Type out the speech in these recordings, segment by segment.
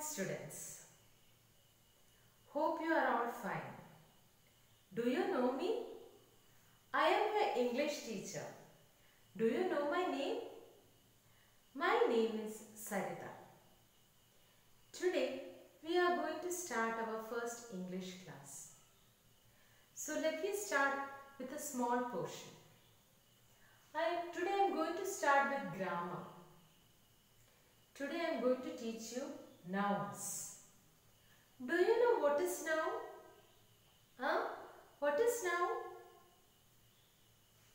students. Hope you are all fine. Do you know me? I am your English teacher. Do you know my name? My name is Saritha. Today we are going to start our first English class. So let me start with a small portion. I, today I am going to start with grammar. Today I am going to teach you nouns. Do you know what is noun? Huh? What is noun?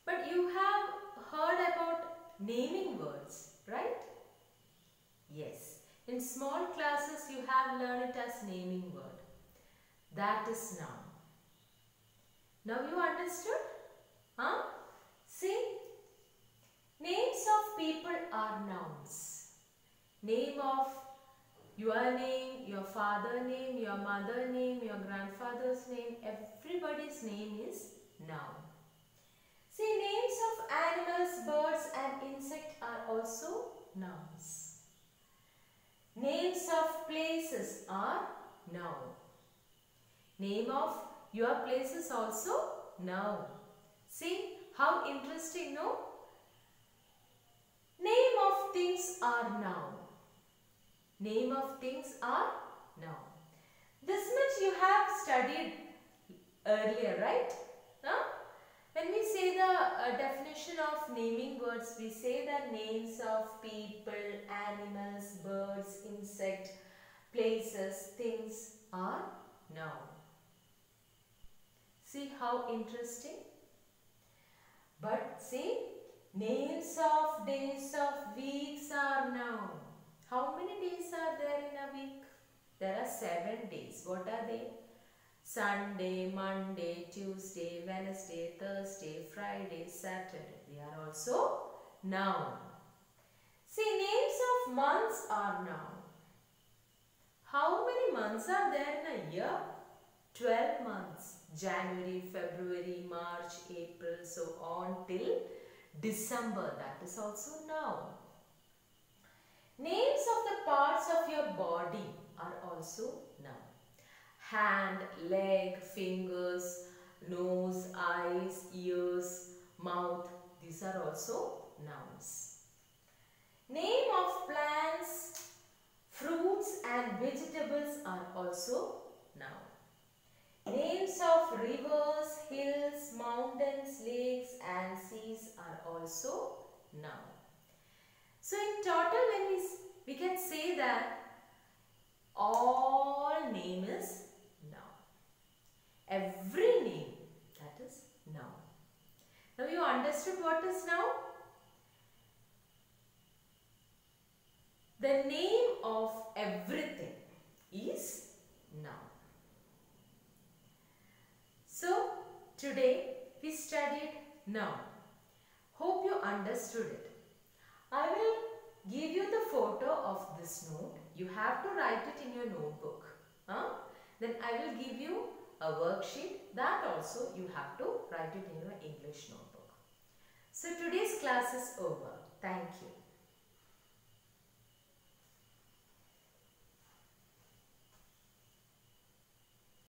But you have heard about naming words, right? Yes. In small classes you have learned it as naming word. That is noun. Now you understood? Huh? See? Names of people are nouns. Name of your name, your father name, your mother name, your grandfather's name, everybody's name is noun. See, names of animals, birds and insect are also nouns. Names of places are noun. Name of your place is also noun. See how interesting, no? Name of things are noun. Name of things are noun. This much you have studied earlier, right? Huh? When we say the uh, definition of naming words, we say the names of people, animals, birds, insect, places, things are noun. See how interesting? But see, names of days of weeks are noun. Are there in a week? There are seven days. What are they? Sunday, Monday, Tuesday, Wednesday, Thursday, Friday, Saturday. They are also noun. See, names of months are noun. How many months are there in a year? 12 months. January, February, March, April, so on till December. That is also noun. Names of the parts of your body are also noun. Hand, leg, fingers, nose, eyes, ears, mouth. These are also nouns. Name of plants, fruits and vegetables are also noun. Names of rivers, hills, mountains, lakes and seas are also noun. So in total when we, we can say that all name is noun. Every name that is noun. Now you understood what is noun? The name of everything is noun. So today we studied noun. Hope you understood it. I will give you the photo of this note. You have to write it in your notebook. Huh? Then I will give you a worksheet that also you have to write it in your English notebook. So today's class is over. Thank you.